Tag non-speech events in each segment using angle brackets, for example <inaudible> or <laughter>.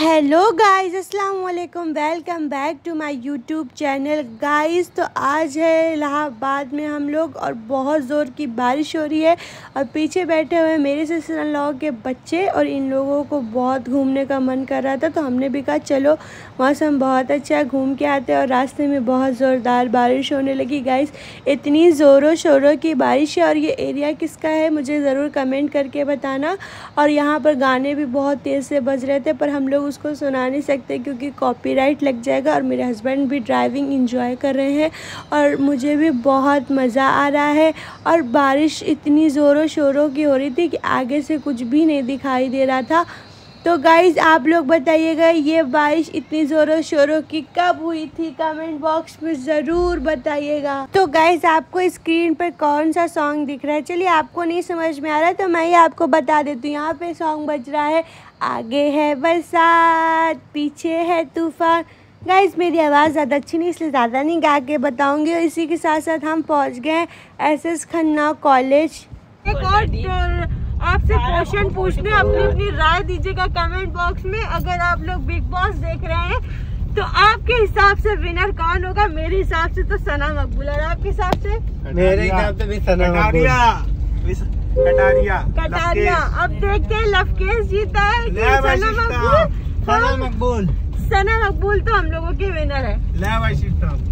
Hello guys अस्सलाम वालेकुम welcome back to my YouTube channel guys तो आज है इलाहाबाद में हम लोग और बहुत ज़ोर की बारिश हो रही है और पीछे बैठे हुए मेरे सिस्टर लॉ के बच्चे और इन लोगों को बहुत घूमने का मन कर रहा था तो हमने भी कहा, चलो मौसम बहुत अच्छा है घूम के आते और रास्ते में बहुत ज़ोरदार बारिश होने लगी। गाइस इतनी ज़ोरों शोरों की बारिश है और ये एरिया किसका है, मुझे ज़रूर कमेंट करके बताना। और यहाँ पर गाने भी बहुत तेज़ से बज रहे थे, पर हम लोग उसको सुना नहीं सकते क्योंकि कॉपीराइट लग जाएगा और मेरे हस्बैंड भी ड्राइविंग इंजॉय कर रहे हैं और मुझे भी बहुत मज़ा आ रहा है और बारिश इतनी ज़ोरों शोरों की हो रही थी कि आगे से कुछ भी नहीं दिखाई दे रहा था। तो गाइज़ आप लोग बताइएगा, ये बारिश इतनी ज़ोरों शोरों की कब हुई थी? कमेंट बॉक्स में ज़रूर बताइएगा। तो गाइज़ आपको स्क्रीन पर कौन सा सॉन्ग दिख रहा है? चलिए, आपको नहीं समझ में आ रहा है तो मैं ही आपको बता देती हूँ। यहाँ पे सॉन्ग बज रहा है आगे है बरसात पीछे है तूफ़ान। गाइज़ मेरी आवाज़ ज़्यादा अच्छी नहीं इसलिए ज़्यादा नहीं गा के बताऊँगी और इसी के साथ साथ हम पहुँच गए एस एस खन्ना कॉलेज। एक और आपसे क्वेश्चन पूछने अपनी अपनी राय दीजिएगा कमेंट बॉक्स में। अगर आप लोग बिग बॉस देख रहे हैं तो आपके हिसाब से विनर कौन होगा? मेरे हिसाब से तो सना मकबूल। और आपके हिसाब से? मेरे हिसाब से भी सना कटारिया कटारिया कटारिया। अब देखते हैं लवकेश जीता है कि सना मकबूल। सना मकबूल। सना मकबूल तो हम लोगों के विनर है। ले भाई सिस्टम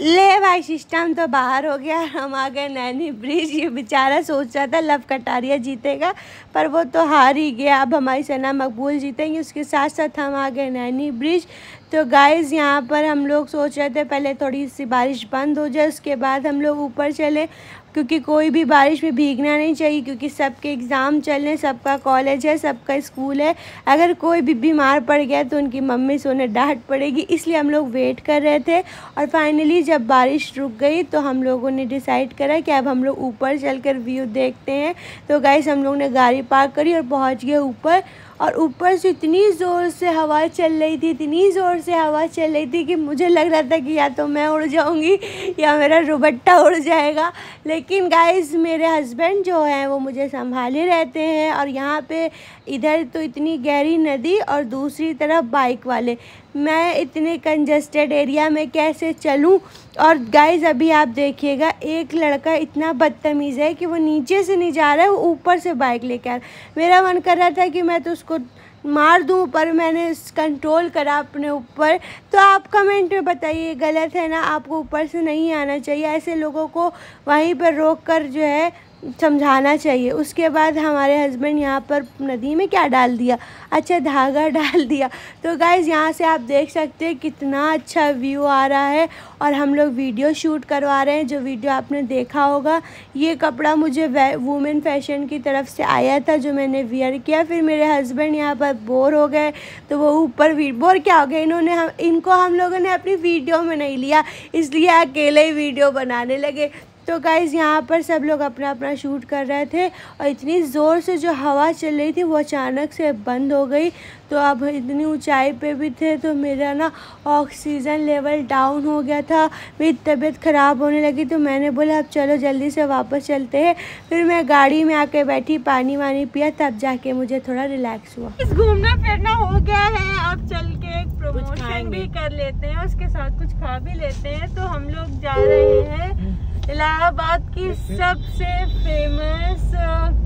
ले भाई सिस्टम तो बाहर हो गया। हम आ गए नैनी ब्रिज। ये बेचारा सोच रहा था लव कटारिया जीतेगा पर वो तो हार ही गया। अब हमारी सना मकबूल जीतेंगे उसके साथ साथ हम आ गए नैनी ब्रिज। तो गाइस यहाँ पर हम लोग सोच रहे थे पहले थोड़ी सी बारिश बंद हो जाए उसके बाद हम लोग ऊपर चले। क्योंकि कोई भी बारिश में भीगना नहीं चाहिए, क्योंकि सबके एग्ज़ाम चल रहे हैं, सबका कॉलेज है, सबका स्कूल है। अगर कोई भी बीमार पड़ गया तो उनकी मम्मी से उन्हें डांट पड़ेगी, इसलिए हम लोग वेट कर रहे थे। और फाइनली जब बारिश रुक गई तो हम लोगों ने डिसाइड करा कि अब हम लोग ऊपर चलकर व्यू देखते हैं। तो गाइस हम लोग ने गाड़ी पार्क करी और पहुँच गए ऊपर। और ऊपर से इतनी ज़ोर से हवा चल रही थी, इतनी ज़ोर से हवा चल रही थी कि मुझे लग रहा था कि या तो मैं उड़ जाऊँगी या मेरा रुबट्टा उड़ जाएगा। लेकिन गाइस मेरे हस्बैंड जो हैं, वो मुझे संभाले रहते हैं और यहाँ पे इधर तो इतनी गहरी नदी और दूसरी तरफ़ बाइक वाले। मैं इतने कंजस्टेड एरिया में कैसे चलूँ? और गाइस अभी आप देखिएगा, एक लड़का इतना बदतमीज़ है कि वो नीचे से नहीं जा रहा है, वो ऊपर से बाइक लेकर आ रहा मेरा मन कर रहा था कि मैं तो उसको मार दूँ, पर मैंने कंट्रोल करा अपने ऊपर। तो आप कमेंट में बताइए, गलत है ना? आपको ऊपर से नहीं आना चाहिए। ऐसे लोगों को वहीं पर रोक कर जो है समझाना चाहिए। उसके बाद हमारे हस्बैंड यहाँ पर नदी में क्या डाल दिया? अच्छा धागा <laughs> डाल दिया। तो गाइज़ यहाँ से आप देख सकते हैं कितना अच्छा व्यू आ रहा है और हम लोग वीडियो शूट करवा रहे हैं। जो वीडियो आपने देखा होगा, ये कपड़ा मुझे वुमेन फ़ैशन की तरफ़ से आया था, जो मैंने वियर किया। फिर मेरे हस्बैंड यहाँ पर बोर हो गए तो वो ऊपर बोर क्या हो गए इन्होंने हम, इनको हम लोगों ने अपनी वीडियो में नहीं लिया, इसलिए अकेले ही वीडियो बनाने लगे। तो गाइज़ यहाँ पर सब लोग अपना अपना शूट कर रहे थे और इतनी ज़ोर से जो हवा चल रही थी वो अचानक से बंद हो गई। तो अब इतनी ऊंचाई पे भी थे तो मेरा ना ऑक्सीजन लेवल डाउन हो गया था। मेरी तबीयत ख़राब होने लगी तो मैंने बोला अब चलो जल्दी से वापस चलते हैं। फिर मैं गाड़ी में आके बैठी पानी वानी पिया तब जाके मुझे थोड़ा रिलैक्स हुआ। घूमना फिरना हो गया है अब चल के एक प्रमोशन भी कर लेते हैं उसके साथ कुछ खा भी लेते हैं। तो हम लोग जा रहे हैं इलाहाबाद की सबसे फ़ेमस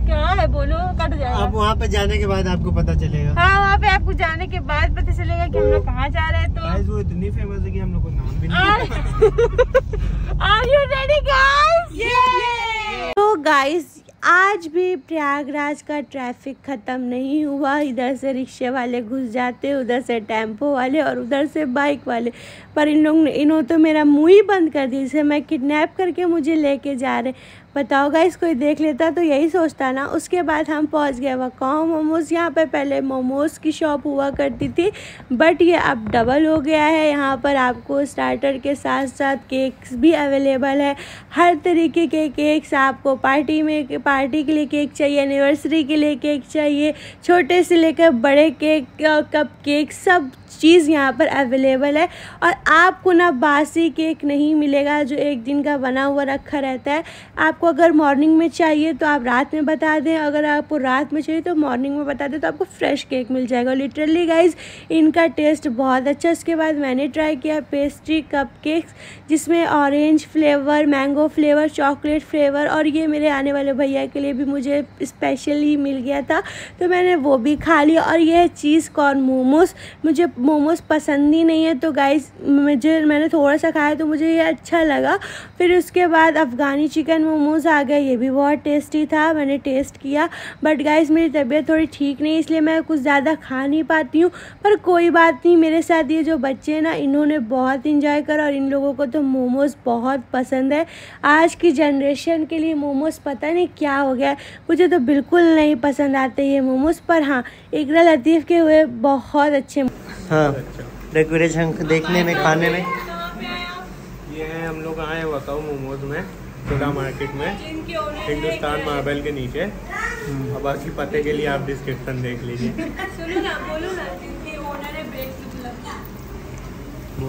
क्या है बोलो? कट जाएगा। आप वहाँ पे जाने के बाद आपको पता चलेगा। हाँ वहाँ पे आपको जाने के बाद पता चलेगा कि हम लोग कहाँ जा रहे हैं तो वो इतनी फ़ेमस है कि हम लोग को नाम भी नहीं आर यू रेडी गाइस तो गाइस आज भी प्रयागराज का ट्रैफ़िक ख़त्म नहीं हुआ। इधर से रिक्शे वाले घुस जाते, उधर से टेंपो वाले और उधर से बाइक वाले। पर इन लोग इन्होंने तो मेरा मुँह ही बंद कर दिया, इसे मैं किडनैप करके मुझे लेके जा रहे। बताओ गाइस कोई देख लेता तो यही सोचता ना। उसके बाद हम पहुँच गए वकाओ मोमोज़। यहाँ पर पहले मोमोज़ की शॉप हुआ करती थी बट ये अब डबल हो गया है। यहाँ पर आपको स्टार्टर के साथ साथ केक्स भी अवेलेबल है। हर तरीके के केक्स आपको पार्टी में पार्टी के लिए केक चाहिए एनिवर्सरी के लिए केक चाहिए, छोटे से लेकर बड़े केक कप केक सब चीज़ यहाँ पर अवेलेबल है और आपको ना बासी केक नहीं मिलेगा जो एक दिन का बना हुआ रखा रहता है। आपको अगर मॉर्निंग में चाहिए तो आप रात में बता दें, अगर आपको रात में चाहिए तो मॉर्निंग में बता दें तो आपको फ्रेश केक मिल जाएगा। लिटरली गाइज़ इनका टेस्ट बहुत अच्छा उसके बाद मैंने ट्राई किया पेस्ट्री कप केक्स जिसमें orange flavour mango flavour chocolate flavour और ये मेरे आने वाले भैया के लिए भी मुझे स्पेशली मिल गया था। तो मैंने वो भी खा लिया और ये चीज़ कॉर्न मोमोज मुझे मोमोज पसंद ही नहीं है तो गाइज़ मुझे, मैंने थोड़ा सा खाया तो मुझे ये अच्छा लगा। फिर उसके बाद अफ़गानी चिकन मोमोज़ आ गए, ये भी बहुत टेस्टी था, मैंने टेस्ट किया। बट गाइज़ मेरी तबीयत थोड़ी ठीक नहीं, इसलिए मैं कुछ ज़्यादा खा नहीं पाती हूँ। पर कोई बात नहीं, मेरे साथ ये जो बच्चे हैं ना, इन्होंने बहुत इंजॉय करा और इन लोगों को तो मोमोज़ बहुत पसंद है। आज की जनरेशन के लिए मोमोज़ पता नहीं क्या हो गया मुझे तो बिल्कुल नहीं पसंद आते ये मोमोज़, पर हाँ इकरा लतीफ़ के हुए बहुत अच्छे हाँ। डेकोरेशन देखने में खाने में। ये है हम लोग आए बताओ मोमोज में छोटा मार्केट में हिंदुस्तान मार्बल के नीचे। और बाकी पते के लिए आप डिस्क्रिप्शन देख लीजिए। <laughs>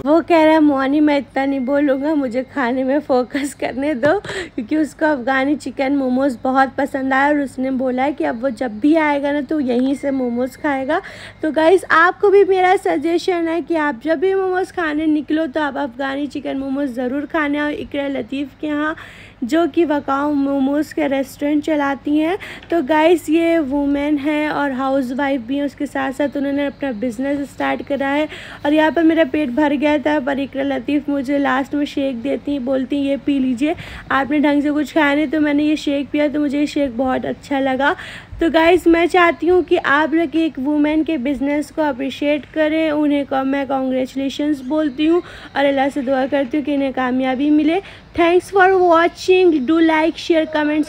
वो कह रहा है मोनी मैं इतना नहीं बोलूँगा, मुझे खाने में फ़ोकस करने दो, क्योंकि उसको अफ़गानी चिकन मोमोज़ बहुत पसंद आया और उसने बोला है कि अब वो जब भी आएगा ना तो यहीं से मोमोज़ खाएगा। तो गाइज़ आपको भी मेरा सजेशन है कि आप जब भी मोमोज़ खाने निकलो तो आप अफ़गानी चिकन मोमोज़ ज़रूर खाने और इकरा लतीफ़ के यहाँ, जो कि वकाओ मोमोज़ के रेस्टोरेंट चलाती हैं। तो गाइस ये वुमेन है और हाउस वाइफ भी हैं, उसके साथ साथ उन्होंने अपना बिज़नेस स्टार्ट करा है। और यहाँ पर मेरा पेट भर गया था, पर इकरा लतीफ़ मुझे लास्ट में शेक देती, बोलती, ये पी लीजिए। आपने ढंग से कुछ खाया नहीं तो मैंने ये शेक पिया तो मुझे ये शेक बहुत अच्छा लगा। तो गाइज़ मैं चाहती हूँ कि आप लोग एक वुमेन के बिज़नेस को अप्रिशिएट करें, उन्हें को मैं कॉन्ग्रेचुलेशंस बोलती हूँ और अल्लाह से दुआ करती हूँ कि इन्हें कामयाबी मिले। Thanks for watching do like share comment